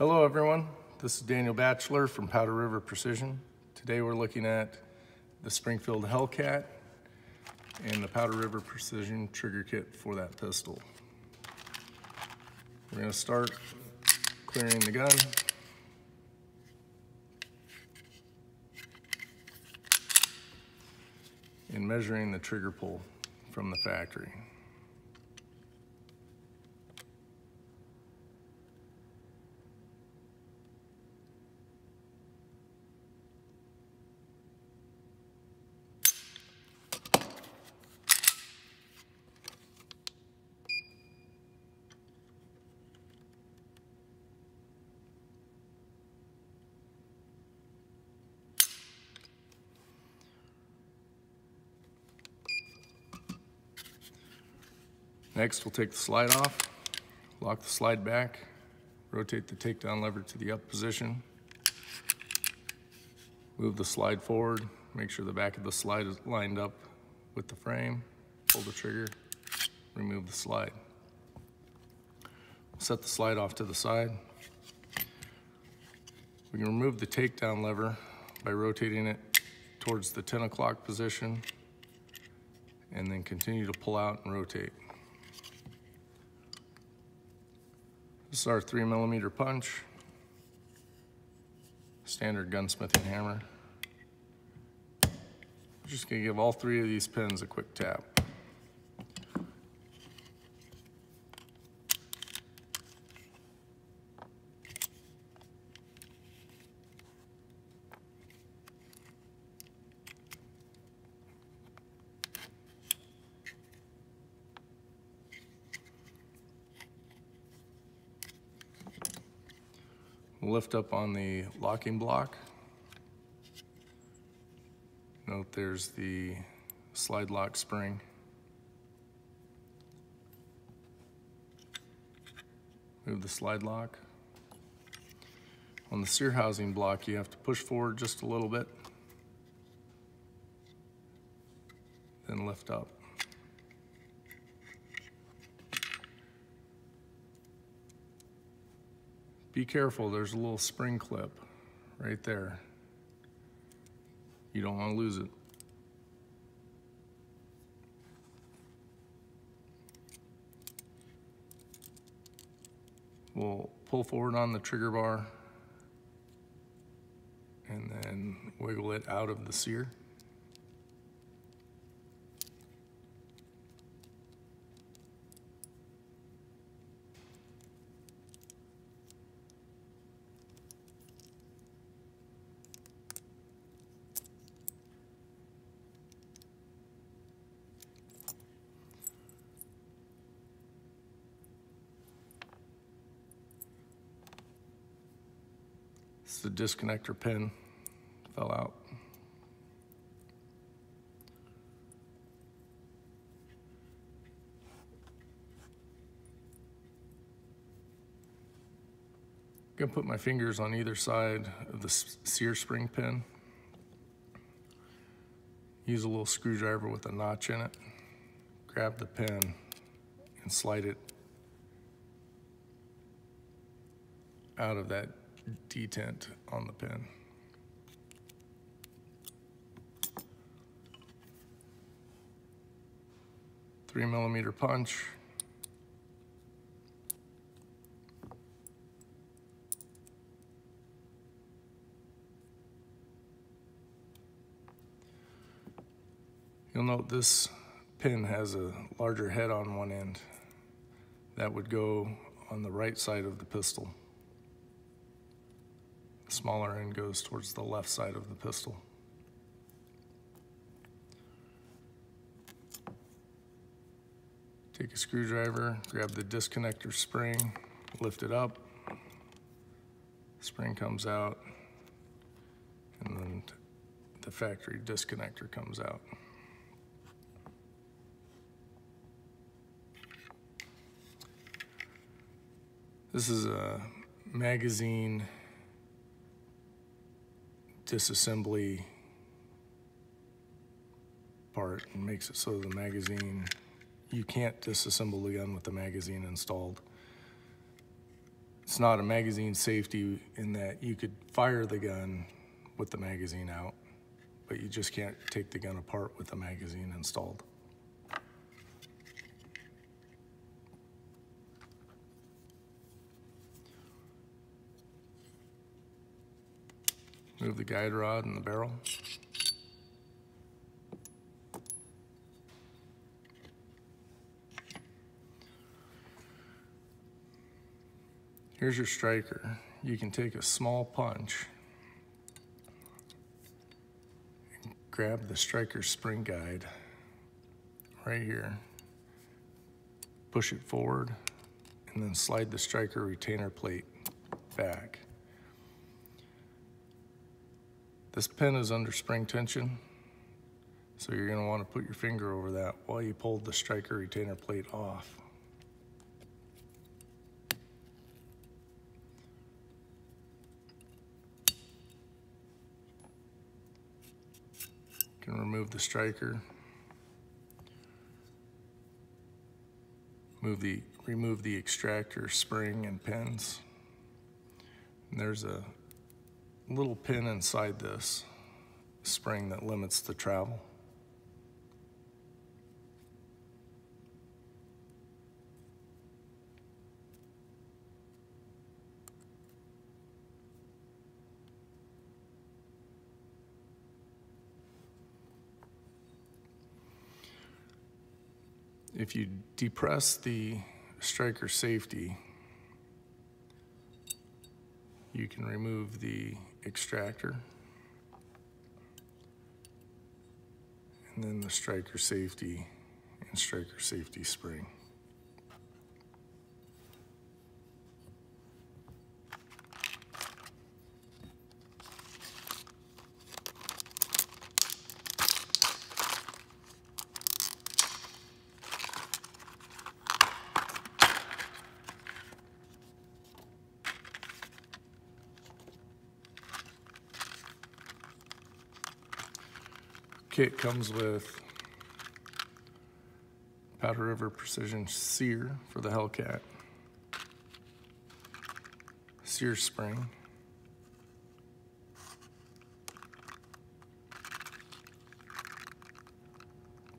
Hello everyone, this is Daniel Batchelor from Powder River Precision. Today we're looking at the Springfield Hellcat and the Powder River Precision trigger kit for that pistol. We're going to start clearing the gun. and measuring the trigger pull from the factory. Next, we'll take the slide off, lock the slide back, rotate the takedown lever to the up position, move the slide forward, make sure the back of the slide is lined up with the frame, pull the trigger, remove the slide. Set the slide off to the side. We can remove the takedown lever by rotating it towards the 10 o'clock position and then continue to pull out and rotate. This is our three millimeter punch, standard gunsmithing hammer. just gonna give all three of these pins a quick tap. Lift up on the locking block. Note there's the slide lock spring. Move the slide lock. On the sear housing block, you have to push forward just a little bit, then lift up. Be careful, there's a little spring clip right there. You don't want to lose it. We'll pull forward on the trigger bar and then wiggle it out of the sear. The disconnector pin fell out. I'm gonna put my fingers on either side of the sear spring pin. Use a little screwdriver with a notch in it. Grab the pin and slide it out of that detent on the pin. Three millimeter punch. You'll note this pin has a larger head on one end. That would go on the right side of the pistol. Smaller end goes towards the left side of the pistol. Take a screwdriver, grab the disconnector spring, lift it up, spring comes out, and then the factory disconnector comes out. This is a magazine disassembly part and makes it so the magazine, you can't disassemble the gun with the magazine installed. it's not a magazine safety in that you could fire the gun with the magazine out, but you just can't take the gun apart with the magazine installed. Move the guide rod and the barrel. Here's your striker. You can take a small punch and grab the striker spring guide right here. Push it forward and then slide the striker retainer plate back. This pin is under spring tension, so you're gonna wanna put your finger over that while you pull the striker retainer plate off. Can remove the striker. Move the, remove the extractor spring and pins. And there's a little pin inside this spring that limits the travel. If you depress the striker safety, you can remove the extractor and then the striker safety and striker safety spring. Kit comes with Powder River Precision Sear for the Hellcat, sear spring,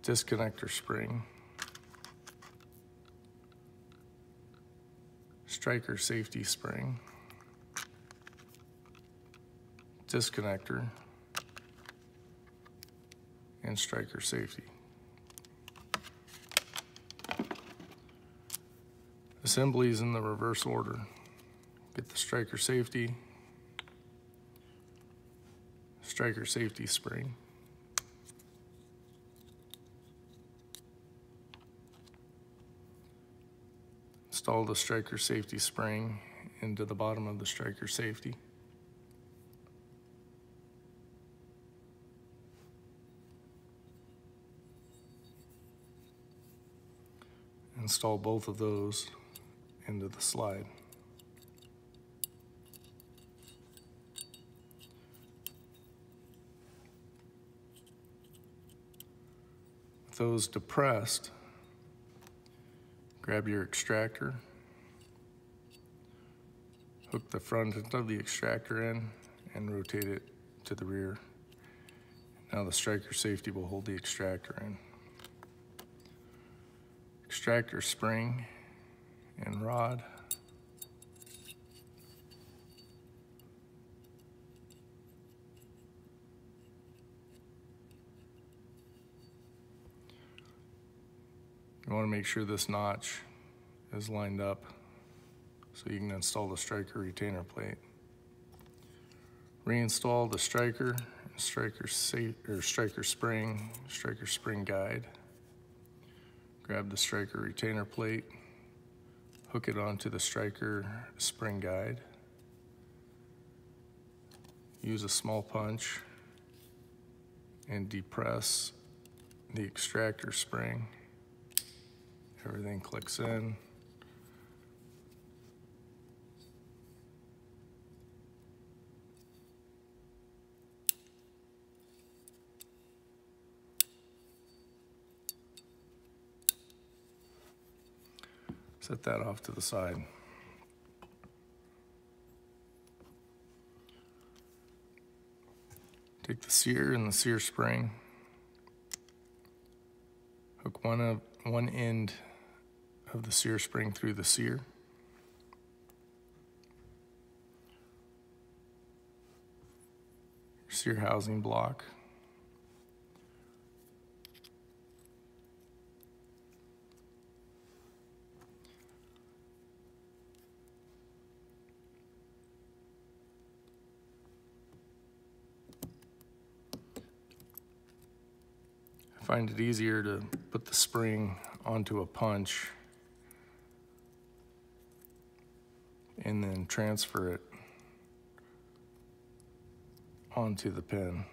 disconnector spring, striker safety spring, disconnector, and striker safety. Assemblies in the reverse order. Get the striker safety, striker safety spring. Install the striker safety spring into the bottom of the striker safety. Install both of those into the slide. With those depressed, grab your extractor, hook the front of the extractor in, and rotate it to the rear. Now the striker safety will hold the extractor in. Extractor spring and rod. You want to make sure this notch is lined up so you can install the striker retainer plate. Reinstall the striker, striker or striker spring, striker spring guide. Grab the striker retainer plate, hook it onto the striker spring guide. Use a small punch and depress the extractor spring. Everything clicks in. Set that off to the side. Take the sear and the sear spring. Hook one, of, one end of the sear spring through the sear. Sear housing block. Find it easier to put the spring onto a punch and then transfer it onto the pin.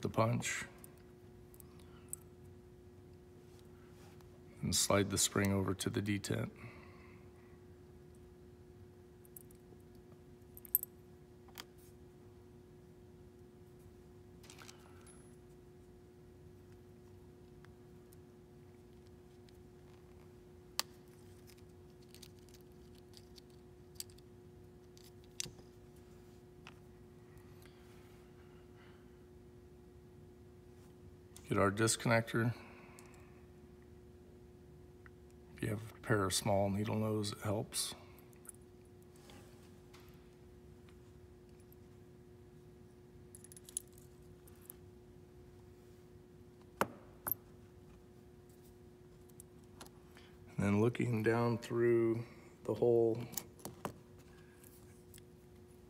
The punch. And slide the spring over to the detent. Get our disconnector. If you have a pair of small needle nose, it helps. And then looking down through the hole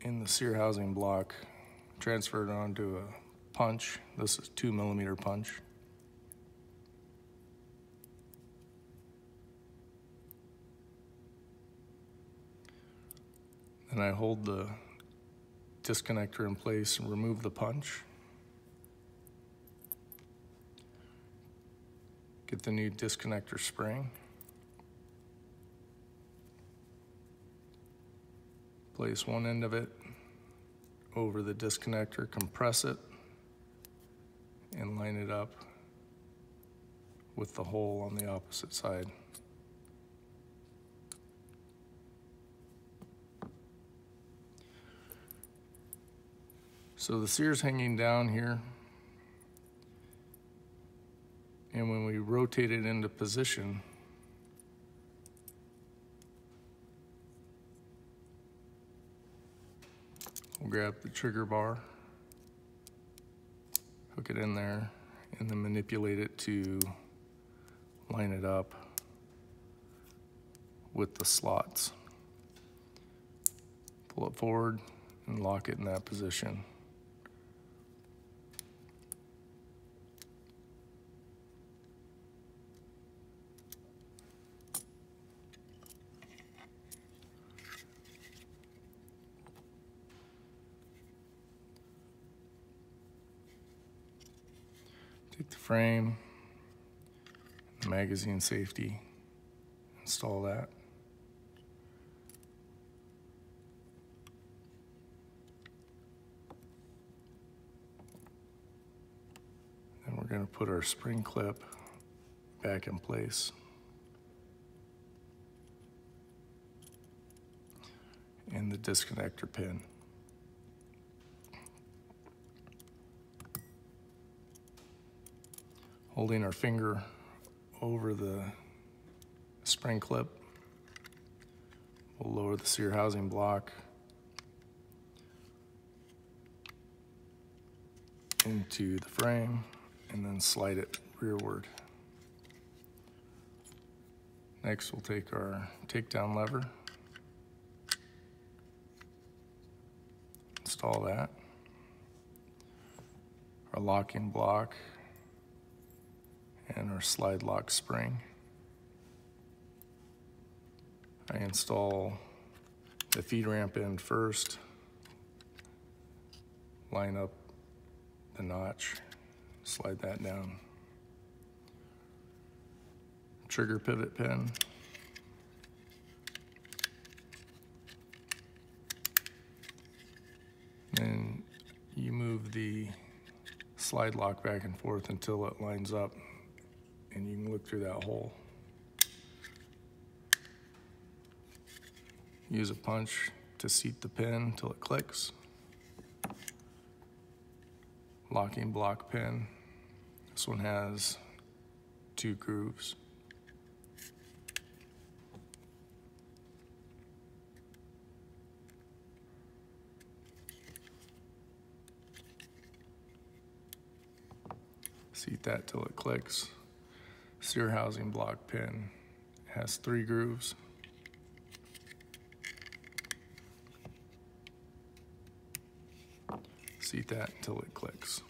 in the sear housing block, transferred onto a punch. This is two millimeter punch. Then I hold the disconnector in place and remove the punch. Get the new disconnector spring. Place one end of it over the disconnector, compress it, and line it up with the hole on the opposite side. So the sear's hanging down here. And when we rotate it into position, we'll grab the trigger bar, hook it in there, and then manipulate it to line it up with the slots. Pull it forward and lock it in that position. Frame, magazine safety, install that. Then we're going to put our spring clip back in place. And the disconnector pin. Holding our finger over the spring clip. We'll lower the sear housing block. into the frame and then slide it rearward. Next, we'll take our takedown lever, install that. Our locking block and our slide lock spring. I install the feed ramp end first, line up the notch, slide that down. Trigger pivot pin. Then you move the slide lock back and forth until it lines up and you can look through that hole. Use a punch to seat the pin until it clicks. Locking block pin. This one has two grooves. Seat that till it clicks. Sear housing block pin has three grooves. Seat that until it clicks.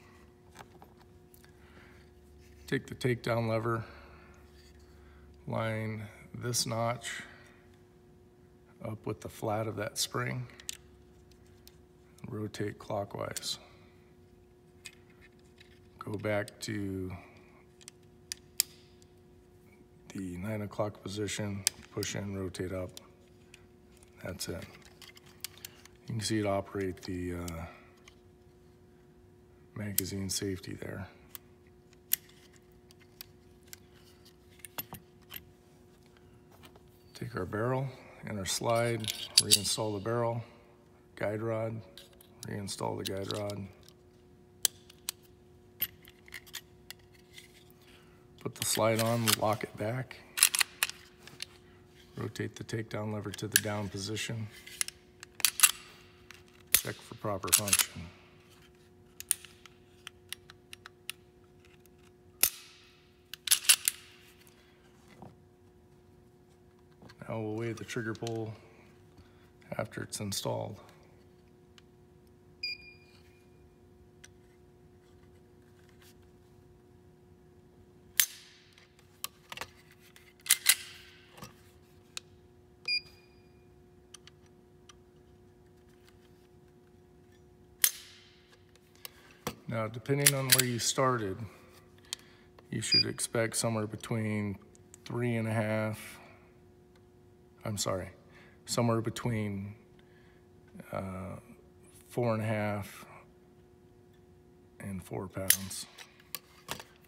Take the takedown lever, line this notch up with the flat of that spring, rotate clockwise. Go back to the nine o'clock position, push in, rotate up. That's it. You can see it operate the uh, magazine safety there. Take our barrel and our slide, reinstall the barrel, guide rod, reinstall the guide rod. Put the slide on, lock it back. Rotate the takedown lever to the down position. Check for proper function. Now we'll weigh the trigger pull after it's installed. Now, depending on where you started, you should expect somewhere between three and a half, I'm sorry, somewhere between uh, four and a half and four pounds.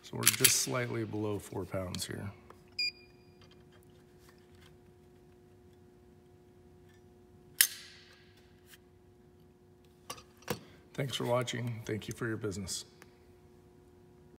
So we're just slightly below four pounds here. Thanks for watching. Thank you for your business.